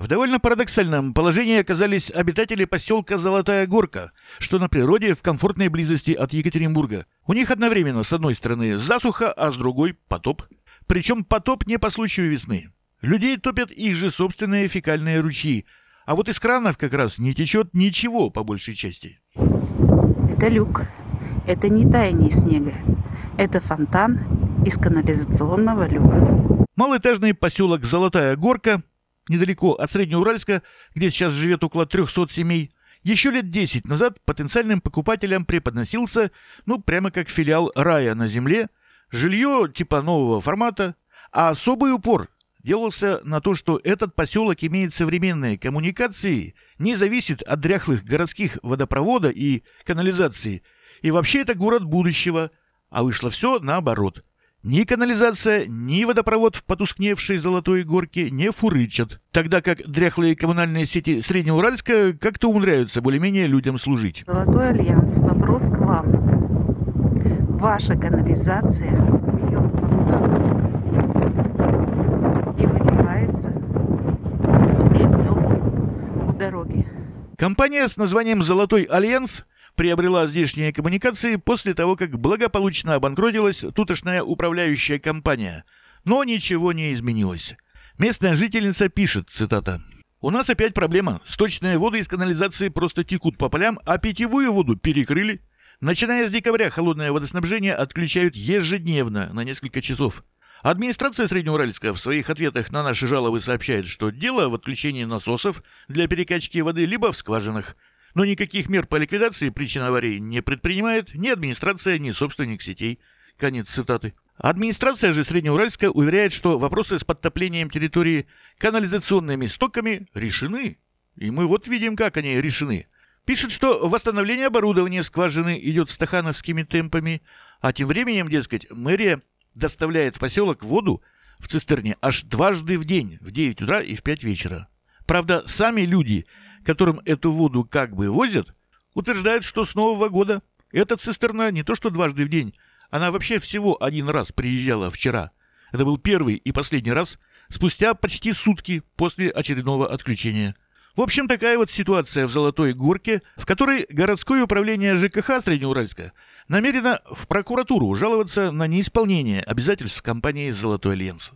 В довольно парадоксальном положении оказались обитатели поселка Золотая Горка, что на природе в комфортной близости от Екатеринбурга. У них одновременно с одной стороны засуха, а с другой потоп. Причем потоп не по случаю весны. Людей топят их же собственные фекальные ручьи, а вот из кранов как раз не течет ничего по большей части. Это люк. Это не таяние снега. Это фонтан из канализационного люка. Малоэтажный поселок Золотая Горка недалеко от Среднеуральска, где сейчас живет около 300 семей, еще лет 10 назад потенциальным покупателям преподносился, ну, прямо как филиал рая на земле, жилье типа нового формата, а особый упор делался на то, что этот поселок имеет современные коммуникации, не зависит от дряхлых городских водопровода и канализации, и вообще это город будущего, а вышло все наоборот – ни канализация, ни водопровод в потускневшей Золотой Горке не фурычат, тогда как дряхлые коммунальные сети Среднеуральска как-то умудряются более-менее людям служить. Золотой Альянс, вопрос к вам. Ваша канализация бьет фонтан и выливается в ливневку у дороги. Компания с названием «Золотой Альянс» приобрела здешние коммуникации после того, как благополучно обанкротилась тутошная управляющая компания. Но ничего не изменилось. Местная жительница пишет, цитата, «У нас опять проблема. Сточные воды из канализации просто текут по полям, а питьевую воду перекрыли. Начиная с декабря холодное водоснабжение отключают ежедневно на несколько часов. Администрация Среднеуральска в своих ответах на наши жалобы сообщает, что дело в отключении насосов для перекачки воды либо в скважинах – но никаких мер по ликвидации причин аварии не предпринимает ни администрация, ни собственник сетей. Конец цитаты. Администрация же Среднеуральска уверяет, что вопросы с подтоплением территории канализационными стоками решены. И мы вот видим, как они решены. Пишет, что восстановление оборудования скважины идет стахановскими темпами, а тем временем, дескать, мэрия доставляет в поселок воду в цистерне аж дважды в день, в 9 утра и в 5 вечера. Правда, сами люди которым эту воду как бы возят, утверждают, что с Нового года эта цистерна не то что дважды в день, она вообще всего один раз приезжала вчера. Это был первый и последний раз спустя почти сутки после очередного отключения. В общем, такая вот ситуация в Золотой Горке, в которой городское управление ЖКХ Среднеуральска намерено в прокуратуру жаловаться на неисполнение обязательств компании «Золотой Альянс».